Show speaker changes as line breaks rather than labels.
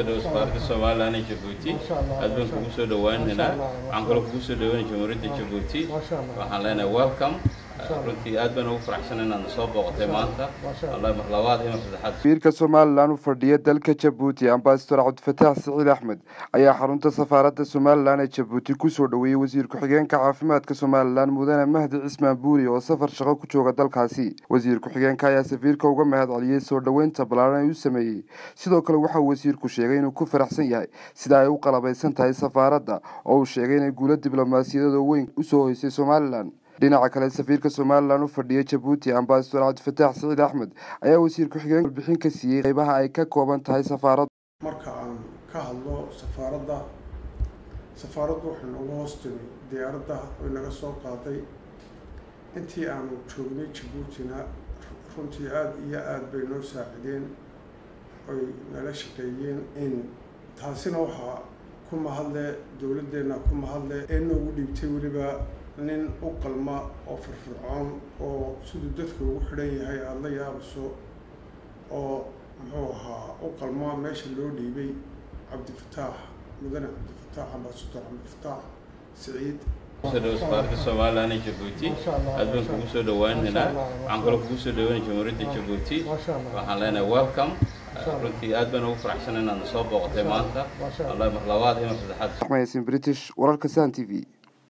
wasaaradda somalilan jabuuti aad baan kugu soo dhawaaneynaa waxaan kaloo kugu soo dhaweynay jamhuuriyadda jabuuti waxaan leenahay welcome runtii aad baan ugu faraxsanay inaad soo booqatay maanta. Wallahi mar labaad iyo mar saddexaad
wasiirka somalilan u fadhiya dalka jabuuti ambasador cabdifataax siciid axmed ayaa xarunta safaaradda somalilan ee jabuuti ku soo dhoweeyey wasiir ku-xigeenka caafimaadka somalilan mudane mahdi cismaan buuri oo safar shaqo ku jooga dalkaasi. Wasiir ku-xigeenka ayaa safiirka uga mahad celiyey soo dhoweynta ballaaran ay u sameeyey sidoo kale waxauu wasiirku sheegay inuu ku faraxsan yahay sida ay u qalabaysan tahay safaaradda oo uu sheegay inay guulo diblomaasiyadeed oo weyn u soo hoysay somalilan dhinaca kale safiirka somalilan u fadhiya jabuuti ambasador cabdifataax siciid axmed ayaa wasiir ku-xigeen warbixin ka siiyey qeybaha ay ka kooban tahay safaaradda
marka aan ka hadlo safaaradda safaaraddu waxay noogu hoos timi diyaaradda way naga soo qaaday. Intii aanu joognay jabuutina runtii aada iyo aada bay noo saacideen oy nala shaqeeyeen in taasina waxaa ku mahadle dowladdeenna ku mahadle ee noogu dhiibtay weliba nin u qalma oo firfircoon oo siduu dadka ugu xidhan yahay aada la yaabiso oo muxuu ahaa u qalma meesha loo dhiibay cabdifataax mudane cabdifataax ambasador cabdifataax siciid.
Wasaaradda somalilan jabuuti. Aad baan kugu soo dhawaaneynaa waxaan kaloo kugu soo dhaweynay jamhuuriyadda jabuuti. Waxaan leenahay welcome runtii aad baan ugu faraxsanay inaad soo booqatay maanta. Wallahi mar labaad iyo mar saddexaad
british wararka san t v